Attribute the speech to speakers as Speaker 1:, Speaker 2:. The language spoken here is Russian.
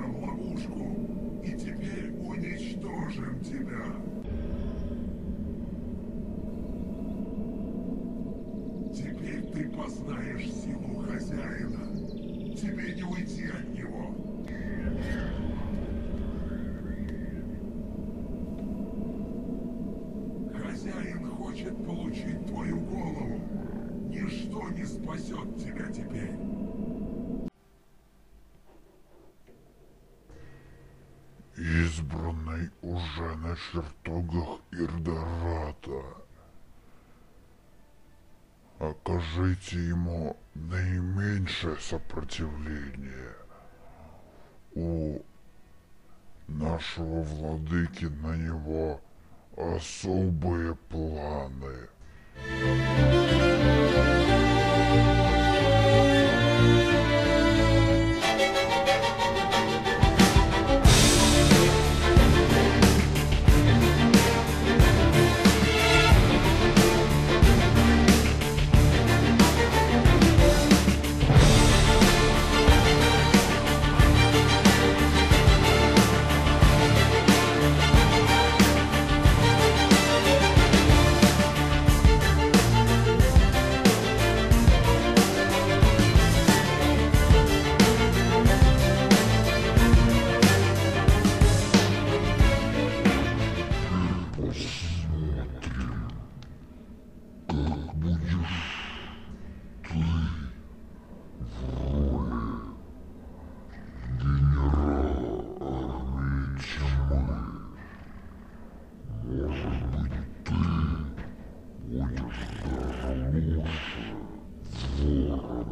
Speaker 1: ловушку и теперь уничтожим тебя. Теперь ты познаешь силу хозяина. Тебе не уйти от него. Хозяин хочет получить твою голову. Ничто не спасет тебя теперь.
Speaker 2: Избранный уже на чертогах Ирдората. Окажите ему наименьшее сопротивление. У нашего владыки на него особые планы. Oh,